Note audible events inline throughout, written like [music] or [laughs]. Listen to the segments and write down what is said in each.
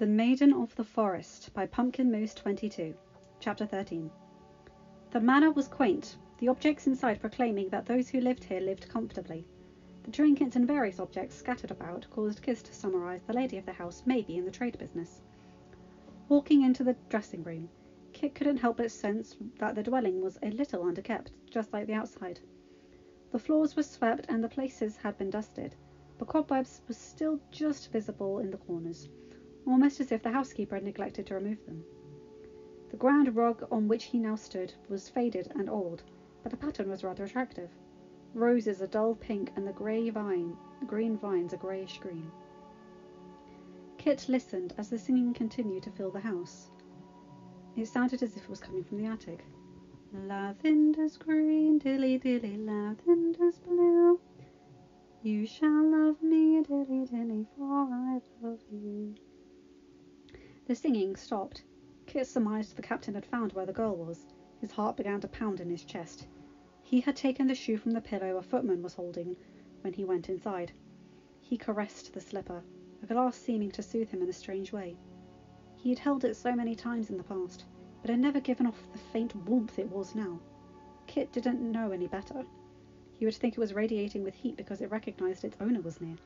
The Maiden of the Forest by Pumpkin Moose 22, Chapter 13. The manor was quaint, the objects inside proclaiming that those who lived here lived comfortably. The trinkets and various objects scattered about caused Kit to surmise the lady of the house may be in the trade business. Walking into the dressing room, Kit couldn't help but sense that the dwelling was a little underkept, just like the outside. The floors were swept and the places had been dusted, but cobwebs were still just visible in the corners, almost as if the housekeeper had neglected to remove them. The grand rug on which he now stood was faded and old, but the pattern was rather attractive. Roses a dull pink and the grey vine, green vines a greyish green. Kit listened as the singing continued to fill the house. It sounded as if it was coming from the attic. Lavender's green, dilly dilly, lavender's blue. You shall love me, dilly dilly, for I love you. The singing stopped. Kit surmised the captain had found where the girl was. His heart began to pound in his chest. He had taken the shoe from the pillow a footman was holding when he went inside. He caressed the slipper, a glass seeming to soothe him in a strange way. He had held it so many times in the past, but had never given off the faint warmth it was now. Kit didn't know any better. He would think it was radiating with heat because it recognized its owner was near.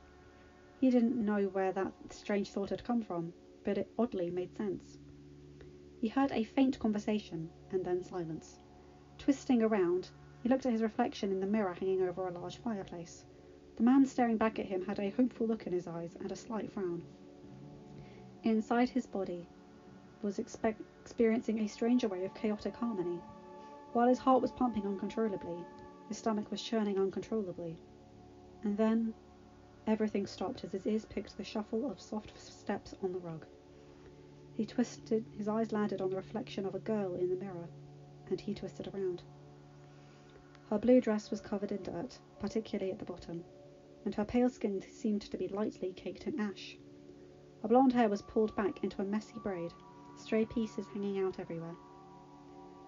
He didn't know where that strange thought had come from, but it oddly made sense. He heard a faint conversation and then silence. Twisting around, he looked at his reflection in the mirror hanging over a large fireplace. The man staring back at him had a hopeful look in his eyes and a slight frown. Inside his body was expe- experiencing a strange array of chaotic harmony. While his heart was pumping uncontrollably, his stomach was churning uncontrollably. And then everything stopped as his ears picked the shuffle of soft steps on the rug. He twisted, his eyes landed on the reflection of a girl in the mirror, and he twisted around. Her blue dress was covered in dirt, particularly at the bottom, and her pale skin seemed to be lightly caked in ash. Her blonde hair was pulled back into a messy braid, stray pieces hanging out everywhere.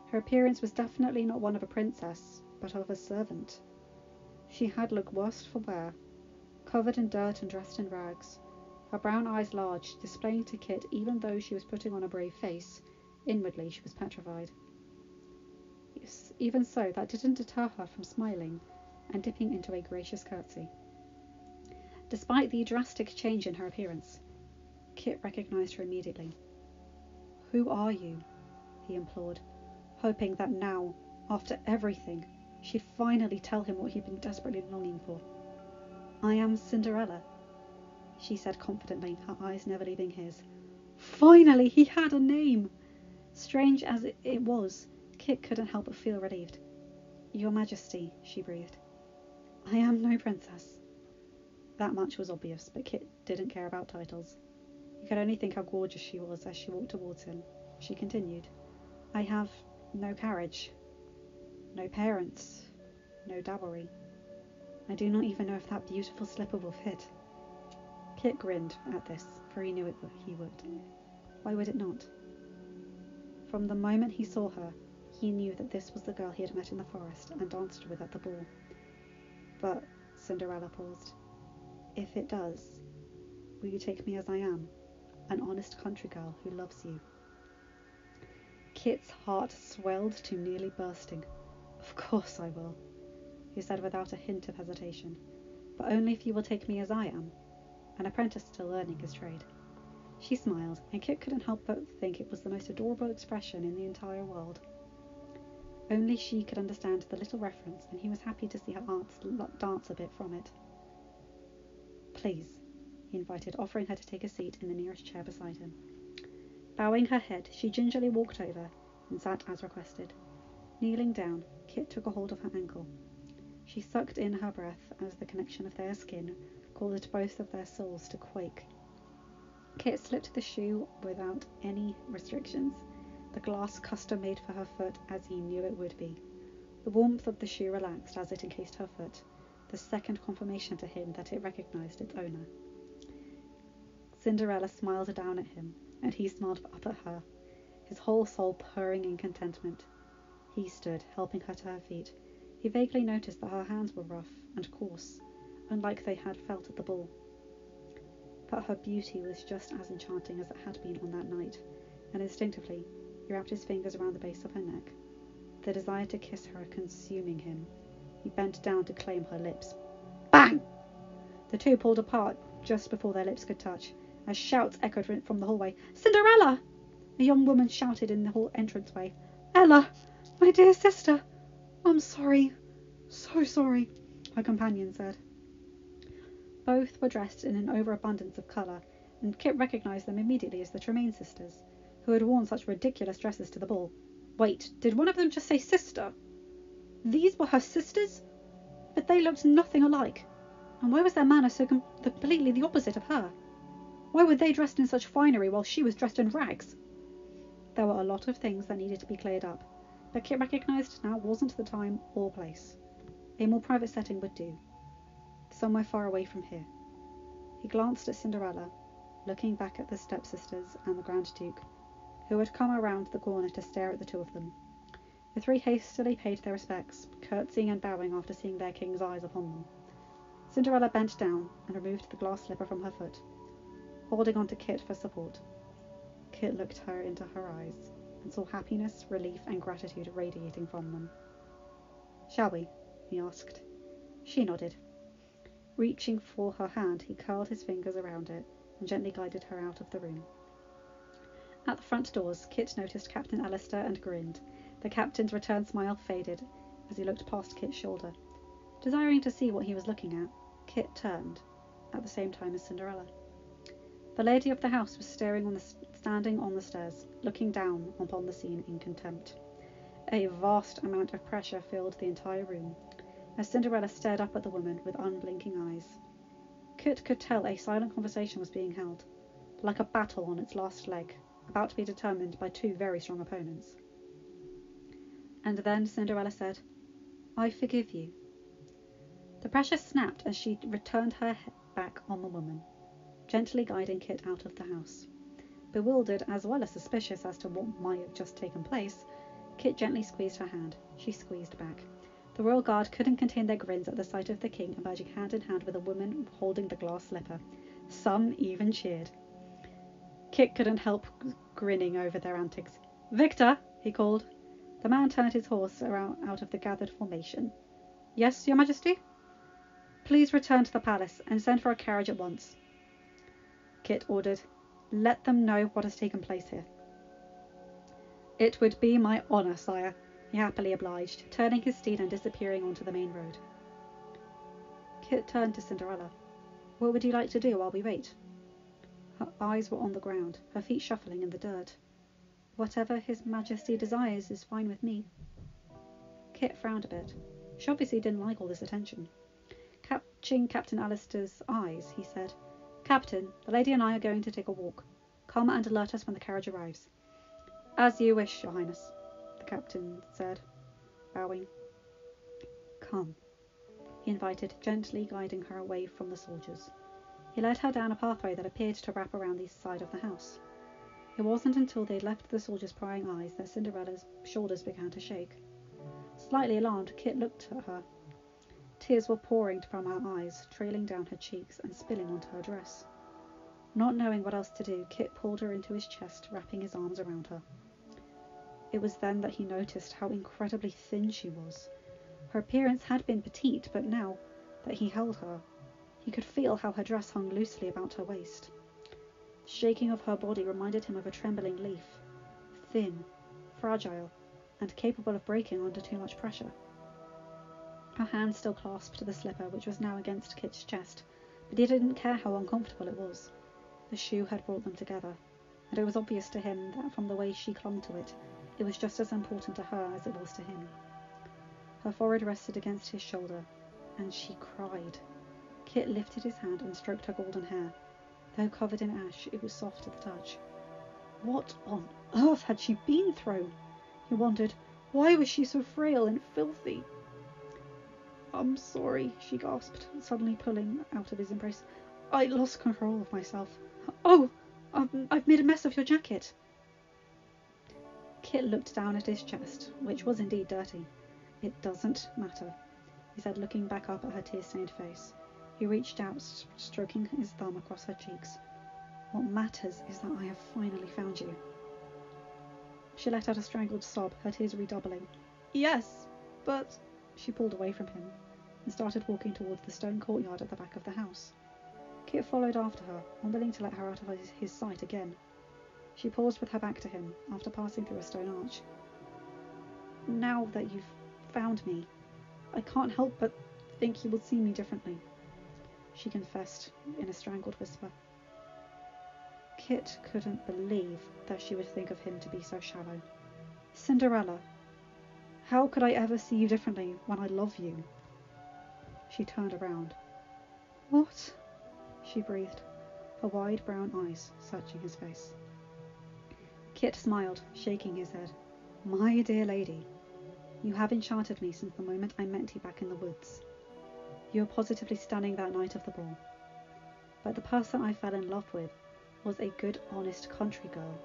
Her appearance was definitely not one of a princess, but of a servant. She had looked worse for wear, covered in dirt and dressed in rags, her brown eyes large, displaying to Kit even though she was putting on a brave face, inwardly she was petrified. Even so, that didn't deter her from smiling and dipping into a gracious curtsy. Despite the drastic change in her appearance, Kit recognized her immediately. Who are you? he implored, hoping that now, after everything, she'd finally tell him what he'd been desperately longing for. I am Cinderella, she said confidently, her eyes never leaving his. Finally, he had a name! Strange as it was, Kit couldn't help but feel relieved. Your Majesty, she breathed. I am no princess. That much was obvious, but Kit didn't care about titles. He could only think how gorgeous she was as she walked towards him. She continued, I have no carriage, no parents, no dowry. I do not even know if that beautiful slipper will fit. Kit grinned at this, for he knew it he would. Why would it not? From the moment he saw her, he knew that this was the girl he had met in the forest and danced with at the ball. But Cinderella paused. If it does, will you take me as I am, an honest country girl who loves you? Kit's heart swelled to nearly bursting. Of course I will, he said without a hint of hesitation, but only if you will take me as I am, an apprentice still learning his trade. She smiled, and Kit couldn't help but think it was the most adorable expression in the entire world. Only she could understand the little reference, and he was happy to see her aunt dance a bit from it. Please, he invited, offering her to take a seat in the nearest chair beside him. Bowing her head, she gingerly walked over and sat as requested. Kneeling down, Kit took a hold of her ankle. She sucked in her breath as the connection of their skin caused both of their souls to quake. Kit slipped the shoe without any restrictions, the glass custom made for her foot as he knew it would be. The warmth of the shoe relaxed as it encased her foot, the second confirmation to him that it recognized its owner. Cinderella smiled down at him, and he smiled up at her, his whole soul purring in contentment. He stood, helping her to her feet. He vaguely noticed that her hands were rough and coarse, unlike they had felt at the ball. but her beauty was just as enchanting as it had been on that night, and instinctively he wrapped his fingers around the base of her neck, the desire to kiss her consuming him. He bent down to claim her lips. Bang! The two pulled apart just before their lips could touch, as shouts echoed from the hallway. Cinderella! A young woman shouted in the hall entranceway. Ella! My dear sister! I'm sorry. So sorry, her companion said. Both were dressed in an overabundance of colour, and Kit recognised them immediately as the Tremaine sisters, who had worn such ridiculous dresses to the ball. Wait, did one of them just say sister? These were her sisters? But they looked nothing alike. And why was their manner so com- completely the opposite of her? Why were they dressed in such finery while she was dressed in rags? There were a lot of things that needed to be cleared up, but Kit recognised now wasn't the time or place. A more private setting would do somewhere far away from here. He glanced at Cinderella, looking back at the stepsisters and the Grand Duke, who had come around the corner to stare at the two of them. The three hastily paid their respects, curtsying and bowing after seeing their king's eyes upon them. Cinderella bent down and removed the glass slipper from her foot, holding on to Kit for support. Kit looked her into her eyes and saw happiness, relief, and gratitude radiating from them. Shall we? he asked. She nodded. Reaching for her hand, he curled his fingers around it and gently guided her out of the room. At the front doors, Kit noticed Captain Alistair and grinned. The captain's return smile faded as he looked past Kit's shoulder. Desiring to see what he was looking at, Kit turned, at the same time as Cinderella. The lady of the house was staring on the, standing on the stairs, looking down upon the scene in contempt. A vast amount of pressure filled the entire room, as Cinderella stared up at the woman with unblinking eyes. Kit could tell a silent conversation was being held, like a battle on its last leg, about to be determined by two very strong opponents. And then Cinderella said, I forgive you. The pressure snapped as she returned her back on the woman, gently guiding Kit out of the house. Bewildered as well as suspicious as to what might have just taken place, Kit gently squeezed her hand. She squeezed back. The royal guard couldn't contain their grins at the sight of the king emerging hand in hand with a woman holding the glass slipper. Some even cheered. Kit couldn't help grinning over their antics. Victor, he called. The man turned his horse around out of the gathered formation. Yes, your majesty? Please return to the palace and send for a carriage at once. Kit ordered. Let them know what has taken place here. It would be my honour, sire, he happily obliged, turning his steed and disappearing onto the main road. Kit turned to Cinderella. What would you like to do while we wait? Her eyes were on the ground, her feet shuffling in the dirt. Whatever His Majesty desires is fine with me. Kit frowned a bit. She obviously didn't like all this attention. Catching Captain Alistair's eyes, he said, Captain, the lady and I are going to take a walk. Come and alert us when the carriage arrives. As you wish, Your Highness the captain said, bowing. Come, he invited, gently guiding her away from the soldiers. He led her down a pathway that appeared to wrap around the side of the house. It wasn't until they had left the soldiers' prying eyes that Cinderella's shoulders began to shake. Slightly alarmed, Kit looked at her. Tears were pouring from her eyes, trailing down her cheeks and spilling onto her dress. Not knowing what else to do, Kit pulled her into his chest, wrapping his arms around her. It was then that he noticed how incredibly thin she was. Her appearance had been petite, but now that he held her, he could feel how her dress hung loosely about her waist. The shaking of her body reminded him of a trembling leaf, thin, fragile, and capable of breaking under too much pressure. Her hand still clasped the slipper, which was now against Kit's chest, but he didn't care how uncomfortable it was. The shoe had brought them together, and it was obvious to him that from the way she clung to it it was just as important to her as it was to him. Her forehead rested against his shoulder, and she cried. Kit lifted his hand and stroked her golden hair. Though covered in ash, it was soft to the touch. What on earth had she been through? He wondered. Why was she so frail and filthy? I'm sorry, she gasped, suddenly pulling out of his embrace. I lost control of myself. Oh, um, I've made a mess of your jacket. Kit looked down at his chest, which was indeed dirty. It doesn't matter, he said, looking back up at her tear stained face. He reached out, stroking his thumb across her cheeks. What matters is that I have finally found you. She let out a strangled sob, her tears redoubling. Yes, but. She pulled away from him and started walking towards the stone courtyard at the back of the house. Kit followed after her, unwilling to let her out of his, his sight again. She paused with her back to him after passing through a stone arch. Now that you've found me, I can't help but think you will see me differently, she confessed in a strangled whisper. Kit couldn't believe that she would think of him to be so shallow. Cinderella, how could I ever see you differently when I love you? She turned around. What? she breathed, her wide brown eyes searching his face. Kit smiled, shaking his head. My dear lady, you have enchanted me since the moment I met you back in the woods. You were positively stunning that night of the ball. But the person I fell in love with was a good, honest country girl.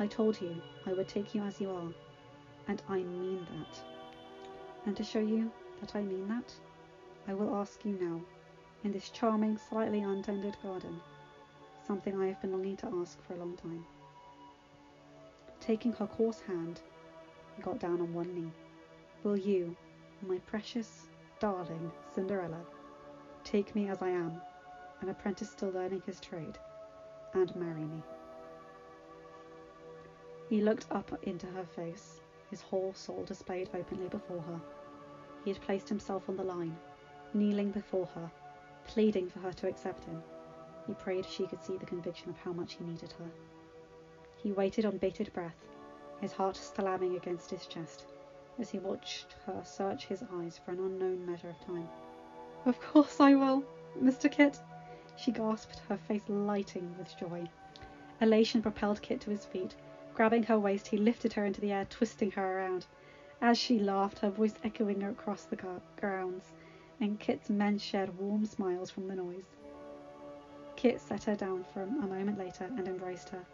I told you I would take you as you are, and I mean that. And to show you that I mean that, I will ask you now, in this charming, slightly untended garden, something I have been longing to ask for a long time. Taking her coarse hand, he got down on one knee. Will you, my precious, darling Cinderella, take me as I am, an apprentice still learning his trade, and marry me? He looked up into her face, his whole soul displayed openly before her. He had placed himself on the line, kneeling before her, pleading for her to accept him. He prayed she could see the conviction of how much he needed her. He waited on bated breath, his heart slamming against his chest, as he watched her search his eyes for an unknown measure of time. Of course I will, Mr. Kit, she gasped, her face lighting with joy. Elation propelled Kit to his feet. Grabbing her waist, he lifted her into the air, twisting her around. As she laughed, her voice echoing across the grounds, and Kit's men shared warm smiles from the noise. Kit set her down for a moment later and embraced her.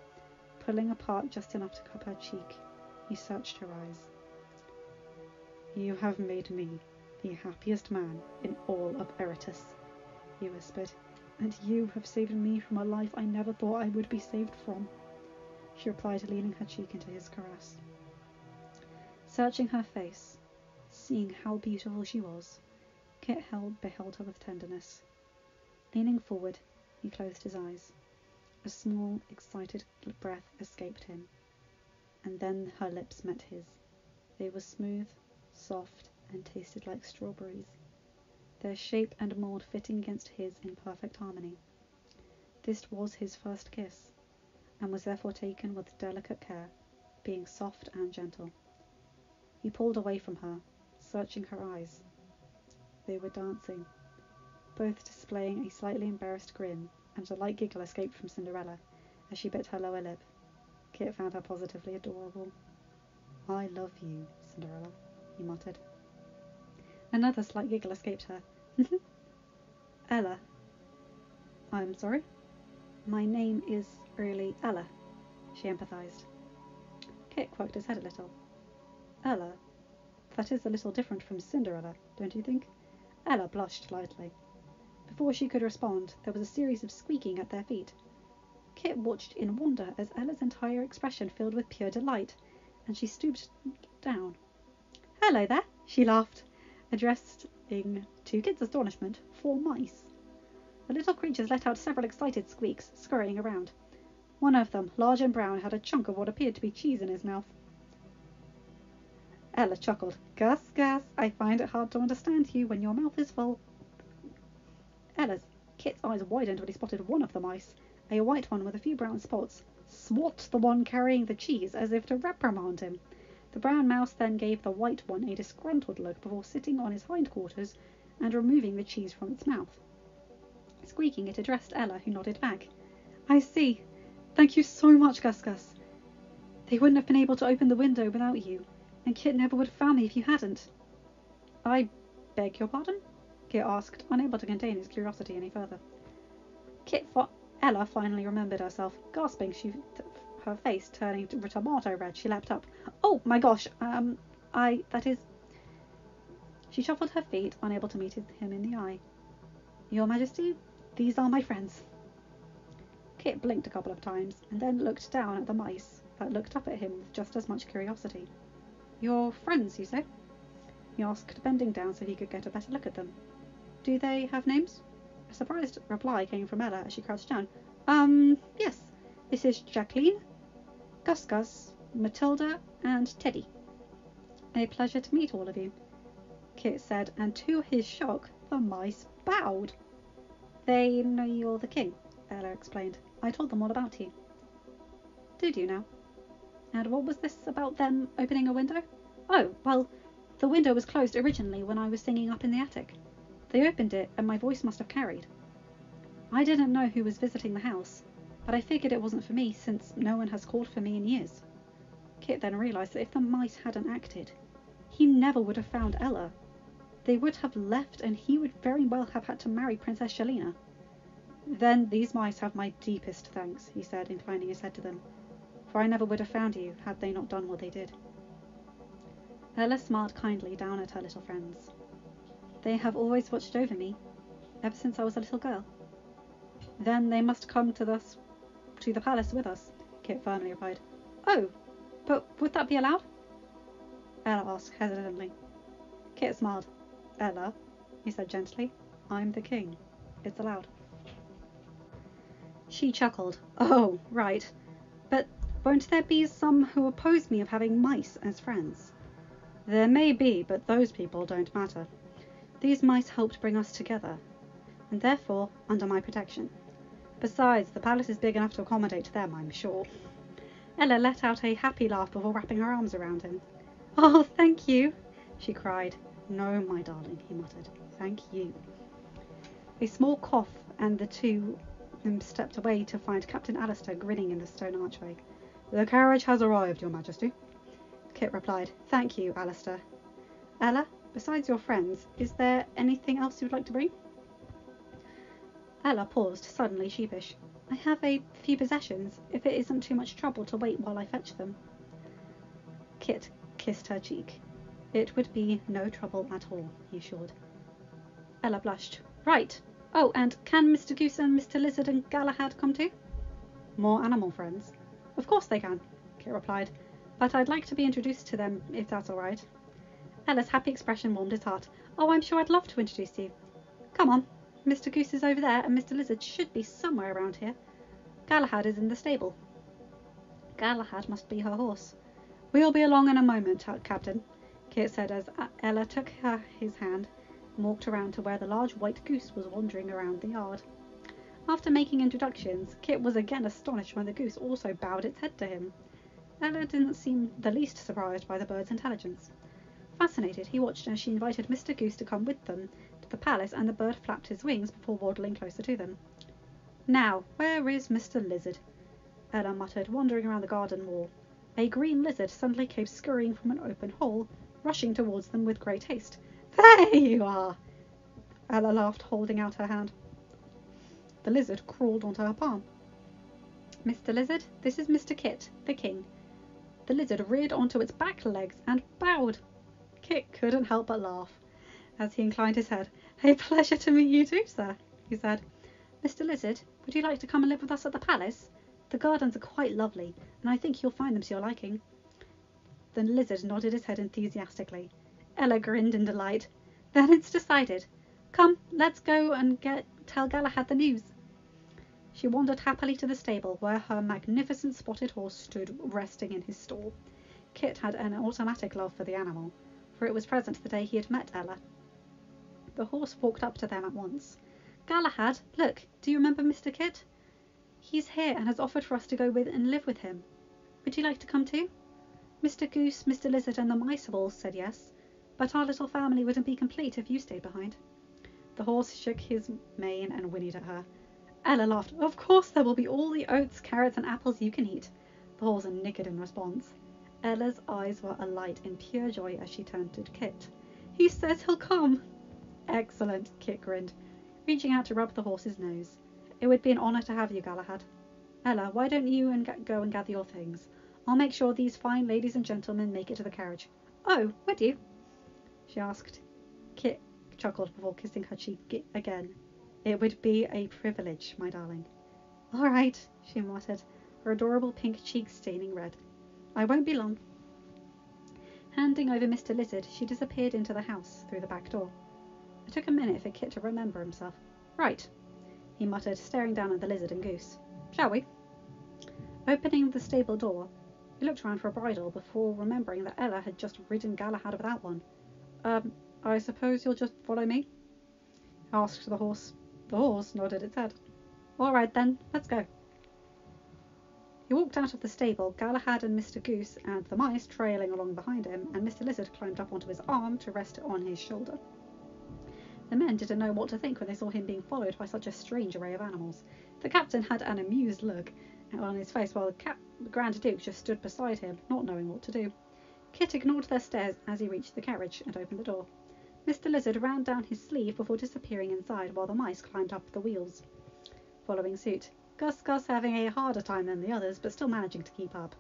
Pulling apart just enough to cup her cheek, he searched her eyes. You have made me the happiest man in all of Eretus, he whispered, and you have saved me from a life I never thought I would be saved from, she replied, leaning her cheek into his caress. Searching her face, seeing how beautiful she was, Kit held, beheld her with tenderness. Leaning forward, he closed his eyes. A small, excited breath escaped him, and then her lips met his. They were smooth, soft, and tasted like strawberries, their shape and mould fitting against his in perfect harmony. This was his first kiss, and was therefore taken with delicate care, being soft and gentle. He pulled away from her, searching her eyes. They were dancing, both displaying a slightly embarrassed grin, and a light giggle escaped from Cinderella as she bit her lower lip. Kit found her positively adorable. I love you, Cinderella, he muttered. Another slight giggle escaped her. [laughs] Ella. I'm sorry? My name is really Ella, she empathized. Kit quirked his head a little. Ella? That is a little different from Cinderella, don't you think? Ella blushed slightly. Before she could respond, there was a series of squeaking at their feet. Kit watched in wonder as Ella's entire expression filled with pure delight, and she stooped down. Hello there, she laughed, addressing, to Kit's astonishment, four mice. The little creatures let out several excited squeaks, scurrying around. One of them, large and brown, had a chunk of what appeared to be cheese in his mouth. Ella chuckled. Gus, Gus, I find it hard to understand you when your mouth is full. Ella's Kit's eyes widened when he spotted one of the mice, a white one with a few brown spots, swat the one carrying the cheese as if to reprimand him. The brown mouse then gave the white one a disgruntled look before sitting on his hindquarters and removing the cheese from its mouth. Squeaking, it addressed Ella, who nodded back. I see. Thank you so much, Gus Gus. They wouldn't have been able to open the window without you and Kit never would have found me if you hadn't. I beg your pardon? Kit asked, unable to contain his curiosity any further. Kit fo- Ella finally remembered herself. Gasping, she her face turning to tomato red, she leapt up. Oh my gosh, um, I that is. She shuffled her feet, unable to meet him in the eye. Your Majesty, these are my friends. Kit blinked a couple of times and then looked down at the mice that looked up at him with just as much curiosity. Your friends, you say? he asked, bending down so he could get a better look at them. Do they have names? A surprised reply came from Ella as she crouched down. Um, yes. This is Jacqueline, Gus Gus, Matilda, and Teddy. A pleasure to meet all of you, Kit said, and to his shock, the mice bowed. They know you're the king, Ella explained. I told them all about you. Did you now? And what was this about them opening a window? Oh, well, the window was closed originally when I was singing up in the attic. They opened it and my voice must have carried. I didn't know who was visiting the house, but I figured it wasn't for me since no one has called for me in years. Kit then realised that if the mice hadn't acted, he never would have found Ella. They would have left and he would very well have had to marry Princess Chelina. Then these mice have my deepest thanks, he said, inclining his head to them, for I never would have found you had they not done what they did. Ella smiled kindly down at her little friends. They have always watched over me, ever since I was a little girl. Then they must come to us to the palace with us, Kit firmly replied. Oh, but would that be allowed? Ella asked hesitantly. Kit smiled. Ella, he said gently, I'm the king. It's allowed. She chuckled. Oh, right. But won't there be some who oppose me of having mice as friends? There may be, but those people don't matter. These mice helped bring us together, and therefore under my protection. Besides, the palace is big enough to accommodate them, I'm sure. Ella let out a happy laugh before wrapping her arms around him. Oh, thank you, she cried. No, my darling, he muttered. Thank you. A small cough, and the two stepped away to find Captain Alistair grinning in the stone archway. The carriage has arrived, your majesty. Kit replied, Thank you, Alistair. Ella, besides your friends, is there anything else you'd like to bring? Ella paused, suddenly sheepish. I have a few possessions, if it isn't too much trouble to wait while I fetch them. Kit kissed her cheek. It would be no trouble at all, he assured. Ella blushed. Right, Oh, and can Mr. Goose and Mr. Lizard and Galahad come too? More animal friends? Of course they can, Kit replied, but I'd like to be introduced to them if that's all right. Ella's happy expression warmed his heart. Oh, I'm sure I'd love to introduce you. Come on, Mr. Goose is over there and Mr. Lizard should be somewhere around here. Galahad is in the stable. Galahad must be her horse. We'll be along in a moment, uh, Captain, Kit said as uh, Ella took her, his hand and walked around to where the large white goose was wandering around the yard. After making introductions, Kit was again astonished when the goose also bowed its head to him. Ella didn't seem the least surprised by the bird's intelligence. Fascinated, he watched as she invited Mr. Goose to come with them to the palace, and the bird flapped his wings before waddling closer to them. Now, where is Mr. Lizard? Ella muttered, wandering around the garden wall. A green lizard suddenly came scurrying from an open hole, rushing towards them with great haste. There you are! Ella laughed, holding out her hand. The lizard crawled onto her palm. Mr. Lizard, this is Mr. Kit, the king. The lizard reared onto its back legs and bowed. Kit couldn't help but laugh as he inclined his head. A pleasure to meet you too, sir, he said. Mr. Lizard, would you like to come and live with us at the palace? The gardens are quite lovely, and I think you'll find them to your liking. The lizard nodded his head enthusiastically. Ella grinned in delight. Then it's decided. Come, let's go and get tell Galahad the news. She wandered happily to the stable where her magnificent spotted horse stood resting in his stall. Kit had an automatic love for the animal, for it was present the day he had met Ella. The horse walked up to them at once. Galahad, look, do you remember Mr. Kit? He's here and has offered for us to go with and live with him. Would you like to come too? Mr. Goose, Mr. Lizard, and the mice have all said yes, but our little family wouldn't be complete if you stayed behind. The horse shook his mane and whinnied at her. Ella laughed. Of course there will be all the oats, carrots, and apples you can eat. The horse nickered in response. Ella's eyes were alight in pure joy as she turned to Kit. He says he'll come. Excellent, Kit grinned, reaching out to rub the horse's nose. It would be an honour to have you, Galahad. Ella, why don't you and go and gather your things? I'll make sure these fine ladies and gentlemen make it to the carriage. Oh, would you? she asked. Kit chuckled before kissing her cheek again. It would be a privilege, my darling. All right, she muttered, her adorable pink cheeks staining red. I won't be long. Handing over Mr. Lizard, she disappeared into the house through the back door. It took a minute for Kit to remember himself. Right, he muttered, staring down at the lizard and goose. Shall we? Opening the stable door, he looked round for a bridle before remembering that Ella had just ridden Galahad without one. Um, I suppose you'll just follow me? asked the horse. The horse nodded its head. All right then, let's go. He walked out of the stable, Galahad and Mr. Goose and the mice trailing along behind him, and Mr. Lizard climbed up onto his arm to rest it on his shoulder. The men didn't know what to think when they saw him being followed by such a strange array of animals. The captain had an amused look on his face, while the, cap- the Grand Duke just stood beside him, not knowing what to do. Kit ignored their stares as he reached the carriage and opened the door. Mr. Lizard ran down his sleeve before disappearing inside, while the mice climbed up the wheels, following suit. Gus Gus having a harder time than the others, but still managing to keep up.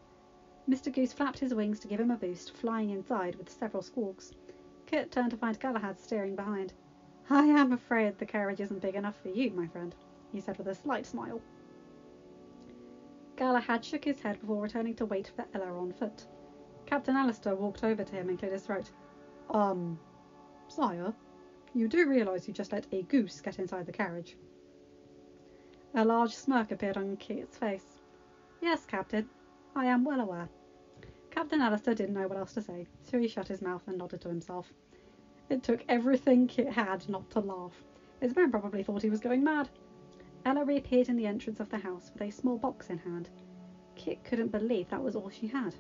Mr. Goose flapped his wings to give him a boost, flying inside with several squawks. Kit turned to find Galahad staring behind. I am afraid the carriage isn't big enough for you, my friend, he said with a slight smile. Galahad shook his head before returning to wait for Ella on foot. Captain Alistair walked over to him and cleared his throat. Um, sire, you do realise you just let a goose get inside the carriage? A large smirk appeared on Kit's face. Yes, Captain, I am well aware. Captain Alistair didn't know what else to say, so he shut his mouth and nodded to himself. It took everything Kit had not to laugh. His men probably thought he was going mad. Ella reappeared in the entrance of the house with a small box in hand. Kit couldn't believe that was all she had.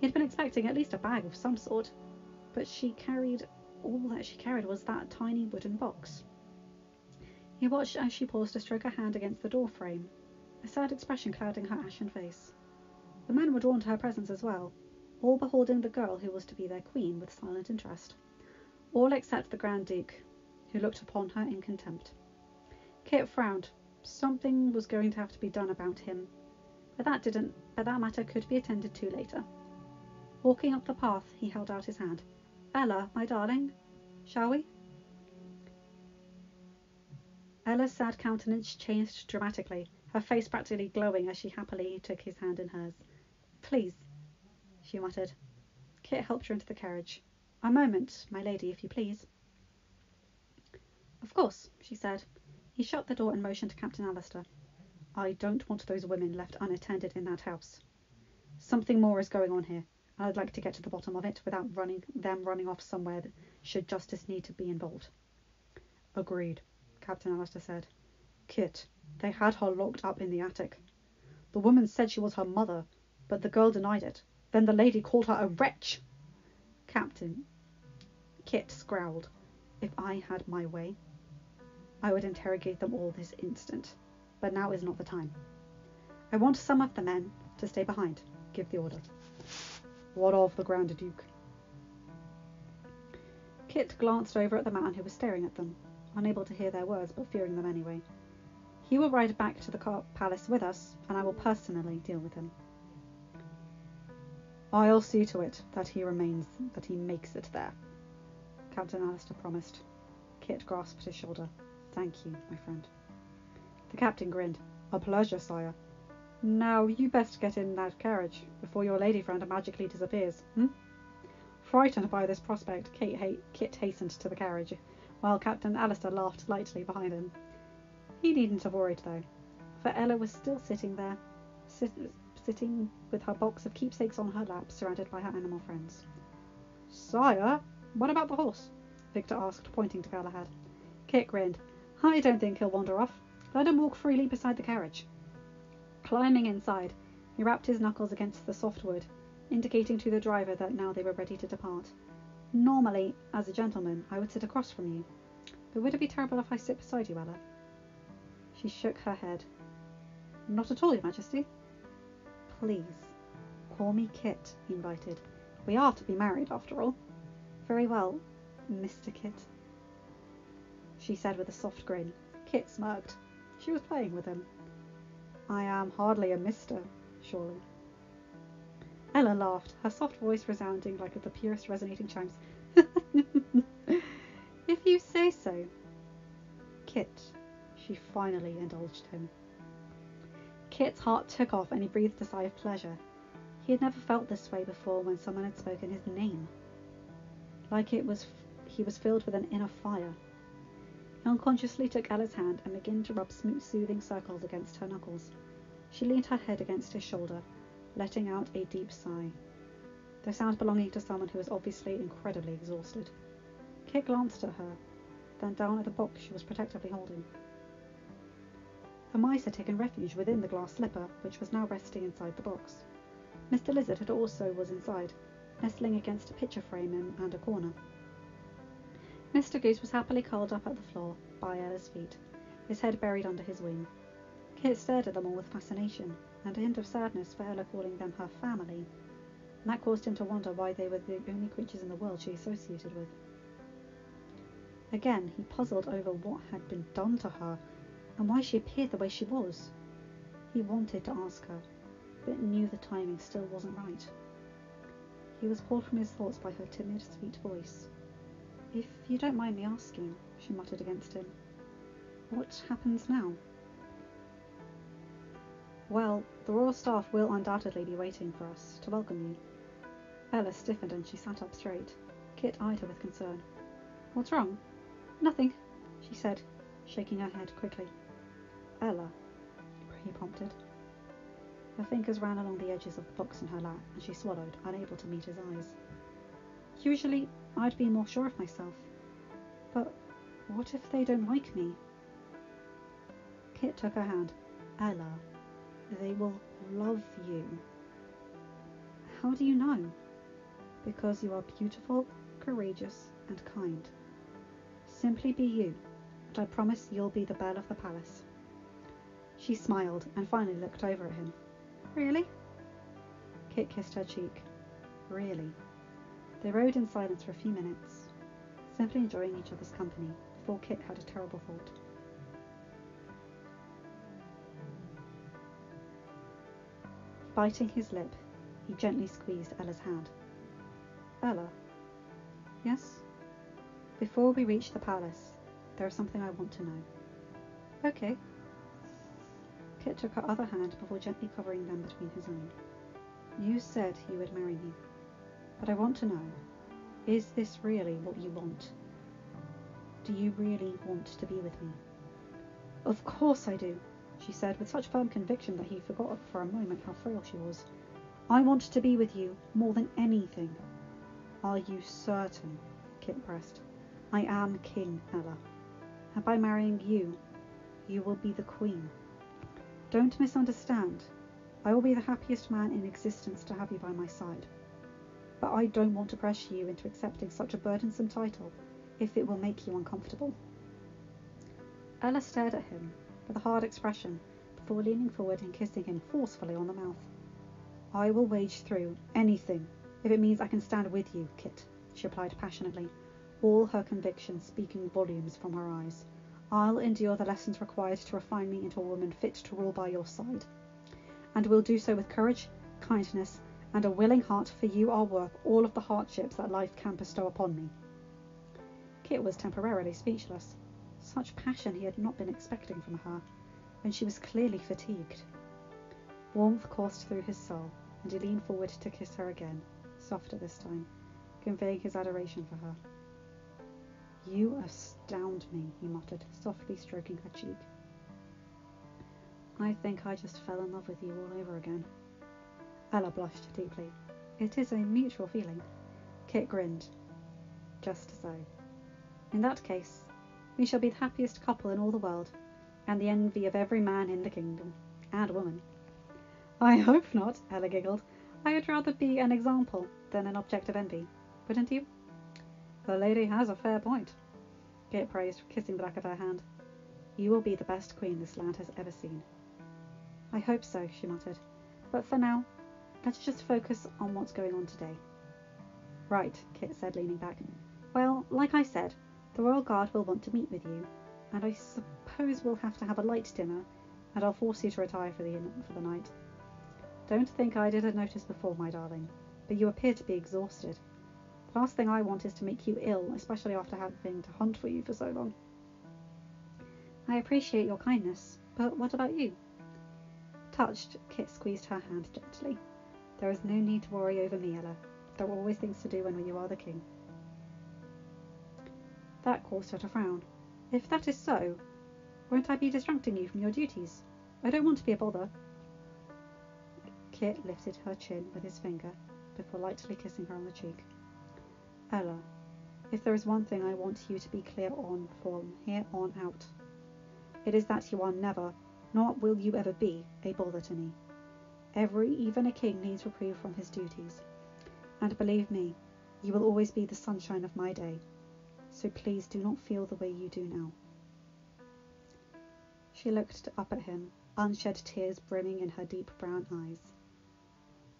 He had been expecting at least a bag of some sort, but she carried all that she carried was that tiny wooden box. He watched as she paused to stroke her hand against the door frame, a sad expression clouding her ashen face. The men were drawn to her presence as well, all beholding the girl who was to be their queen with silent interest all except the Grand Duke, who looked upon her in contempt. Kit frowned. Something was going to have to be done about him, but that didn't. But that matter could be attended to later. Walking up the path, he held out his hand. Ella, my darling, shall we? Ella's sad countenance changed dramatically, her face practically glowing as she happily took his hand in hers. Please, she muttered. Kit helped her into the carriage. A moment, my lady, if you please. Of course, she said. He shut the door and motioned to Captain Alistair. I don't want those women left unattended in that house. Something more is going on here, and I'd like to get to the bottom of it without running them running off somewhere should justice need to be involved. Agreed, Captain Alistair said. Kit, they had her locked up in the attic. The woman said she was her mother, but the girl denied it. Then the lady called her a wretch. Captain, Kit scowled. If I had my way, I would interrogate them all this instant. But now is not the time. I want some of the men to stay behind. Give the order. What of the Grand Duke? Kit glanced over at the man who was staring at them, unable to hear their words but fearing them anyway. He will ride back to the palace with us, and I will personally deal with him. I'll see to it that he remains, that he makes it there. Captain Alistair promised. Kit grasped his shoulder. Thank you, my friend. The captain grinned. A pleasure, sire. Now you best get in that carriage before your lady friend magically disappears. Hmm? Frightened by this prospect, ha- Kit hastened to the carriage, while Captain Alistair laughed lightly behind him. He needn't have worried though, for Ella was still sitting there, sit- sitting with her box of keepsakes on her lap, surrounded by her animal friends. Sire, what about the horse? Victor asked, pointing to Galahad. Kit grinned. I don't think he'll wander off. Let him walk freely beside the carriage. Climbing inside, he rapped his knuckles against the soft wood, indicating to the driver that now they were ready to depart. Normally, as a gentleman, I would sit across from you, but would it be terrible if I sit beside you, Ella? She shook her head. Not at all, Your Majesty. Please, call me Kit, he invited. We are to be married, after all. Very well, Mr. Kit, she said with a soft grin. Kit smirked. She was playing with him. I am hardly a mister, surely. Ella laughed, her soft voice resounding like the purest resonating chimes. [laughs] if you say so. Kit, she finally indulged him. Kit's heart took off and he breathed a sigh of pleasure. He had never felt this way before when someone had spoken his name. Like it was he was filled with an inner fire. Unconsciously took Ella's hand and began to rub smooth, soothing circles against her knuckles. She leaned her head against his shoulder, letting out a deep sigh. The sound belonging to someone who was obviously incredibly exhausted. Kit glanced at her, then down at the box she was protectively holding. The mice had taken refuge within the glass slipper, which was now resting inside the box. Mr. Lizard had also was inside, nestling against a picture frame and a corner. Mr. Goose was happily curled up at the floor, by Ella's feet, his head buried under his wing. Kit stared at them all with fascination, and a hint of sadness for Ella calling them her family, and that caused him to wonder why they were the only creatures in the world she associated with. Again, he puzzled over what had been done to her and why she appeared the way she was. He wanted to ask her, but knew the timing still wasn't right. He was called from his thoughts by her timid, sweet voice. If you don't mind me asking, she muttered against him, what happens now? Well, the royal staff will undoubtedly be waiting for us to welcome you. Ella stiffened and she sat up straight. Kit eyed her with concern. What's wrong? Nothing, she said, shaking her head quickly. Ella, he prompted. Her fingers ran along the edges of the box in her lap, and she swallowed, unable to meet his eyes. Usually, I'd be more sure of myself. But what if they don't like me? Kit took her hand. Ella, they will love you. How do you know? Because you are beautiful, courageous, and kind. Simply be you, and I promise you'll be the belle of the palace. She smiled and finally looked over at him. Really? Kit kissed her cheek. Really? They rode in silence for a few minutes, simply enjoying each other's company, before Kit had a terrible thought. Biting his lip, he gently squeezed Ella's hand. Ella. Yes? Before we reach the palace, there is something I want to know. Okay. Kit took her other hand before gently covering them between his own. You said you would marry me, but I want to know, is this really what you want? Do you really want to be with me? Of course I do, she said with such firm conviction that he forgot for a moment how frail she was. I want to be with you more than anything. Are you certain? Kit pressed. I am king, Ella, and by marrying you, you will be the queen. Don't misunderstand. I will be the happiest man in existence to have you by my side. But I don't want to pressure you into accepting such a burdensome title if it will make you uncomfortable. Ella stared at him with a hard expression before leaning forward and kissing him forcefully on the mouth. I will wage through anything if it means I can stand with you, Kit, she replied passionately, all her conviction speaking volumes from her eyes. I'll endure the lessons required to refine me into a woman fit to rule by your side, and will do so with courage, kindness, and a willing heart, for you are worth all of the hardships that life can bestow upon me. Kit was temporarily speechless. Such passion he had not been expecting from her, and she was clearly fatigued. Warmth coursed through his soul, and he leaned forward to kiss her again, softer this time, conveying his adoration for her. You astound me, he muttered, softly stroking her cheek. I think I just fell in love with you all over again. Ella blushed deeply. It is a mutual feeling. Kit grinned. Just so. In that case, we shall be the happiest couple in all the world, and the envy of every man in the kingdom, and woman. I hope not, Ella giggled. I would rather be an example than an object of envy, wouldn't you? The lady has a fair point, Kit praised, kissing the back of her hand. You will be the best queen this land has ever seen. I hope so, she muttered. But for now, let's just focus on what's going on today. Right, Kit said, leaning back. Well, like I said, the Royal Guard will want to meet with you, and I suppose we'll have to have a light dinner, and I'll force you to retire for the, for the night. Don't think I didn't notice before, my darling, but you appear to be exhausted. The last thing I want is to make you ill, especially after having to hunt for you for so long. I appreciate your kindness, but what about you? Touched, Kit squeezed her hand gently. There is no need to worry over me, Ella. There are always things to do when you are the king. That caused her to frown. If that is so, won't I be distracting you from your duties? I don't want to be a bother. Kit lifted her chin with his finger before lightly kissing her on the cheek. Ella, if there is one thing I want you to be clear on from here on out, it is that you are never, nor will you ever be, a bother to me. Every, even a king, needs reprieve from his duties. And believe me, you will always be the sunshine of my day. So please do not feel the way you do now. She looked up at him, unshed tears brimming in her deep brown eyes.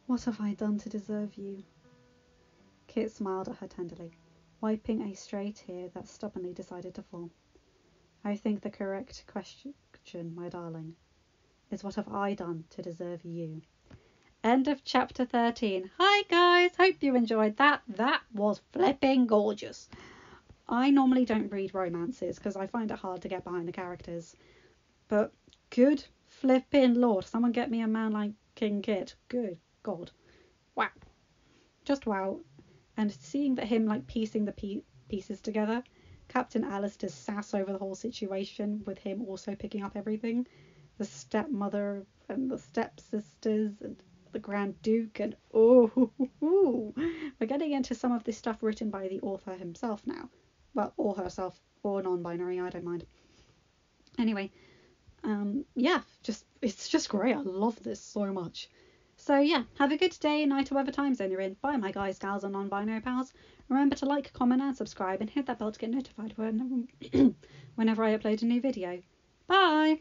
What have I done to deserve you? Kit smiled at her tenderly, wiping a stray tear that stubbornly decided to fall. I think the correct question, my darling, is what have I done to deserve you? End of chapter 13. Hi guys, hope you enjoyed that. That was flipping gorgeous. I normally don't read romances because I find it hard to get behind the characters. But good flipping lord, someone get me a man like King Kit. Good God. Wow. Just wow. And seeing that him like piecing the pieces together, Captain Alistair's sass over the whole situation with him also picking up everything, the stepmother and the stepsisters and the Grand Duke and oh, [laughs] we're getting into some of this stuff written by the author himself now. Well, or herself, or non-binary, I don't mind. Anyway, um, yeah, just it's just great. I love this so much. So yeah, have a good day, night, or whatever time zone you're in. Bye, my guys, gals, and non-binary pals. Remember to like, comment, and subscribe, and hit that bell to get notified whenever, [clears throat] whenever I upload a new video. Bye!